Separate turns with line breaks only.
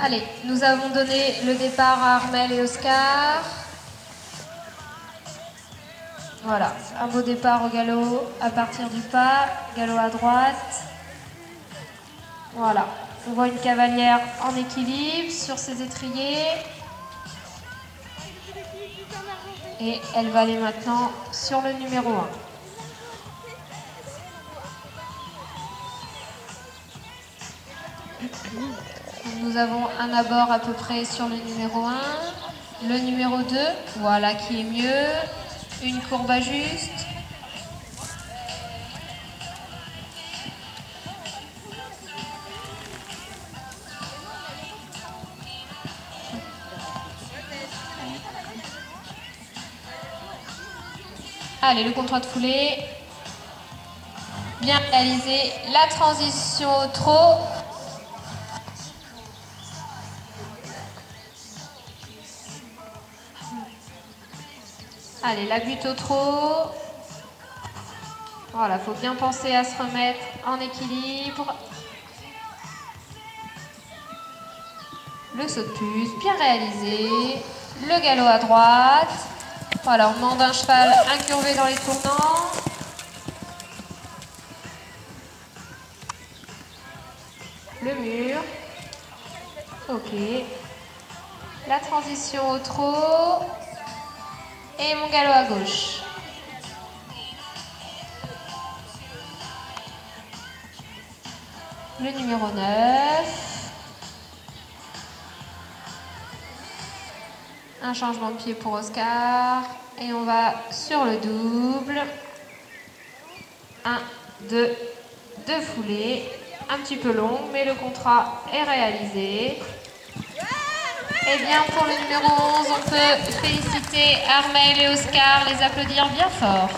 Allez, nous avons donné le départ à Armel et Oscar. Voilà, un beau départ au galop à partir du pas, galop à droite. Voilà, on voit une cavalière en équilibre sur ses étriers. Et elle va aller maintenant sur le numéro 1. Nous avons un abord à peu près sur le numéro 1. Le numéro 2, voilà qui est mieux. Une courbe à juste. Allez, le contrat de foulée. Bien réalisé. La transition au trot. Allez, la butte au trot. Voilà, faut bien penser à se remettre en équilibre. Le saut de puce, bien réalisé. Le galop à droite. Voilà, on demande un cheval incurvé dans les tournants. Le mur. Ok. La transition au trot. Et mon galop à gauche. Le numéro 9. Un changement de pied pour Oscar. Et on va sur le double. 1, 2, deux foulées. Un petit peu long, mais le contrat est réalisé. Eh bien, pour le numéro 11, on peut féliciter Armel et Oscar, les applaudir bien fort.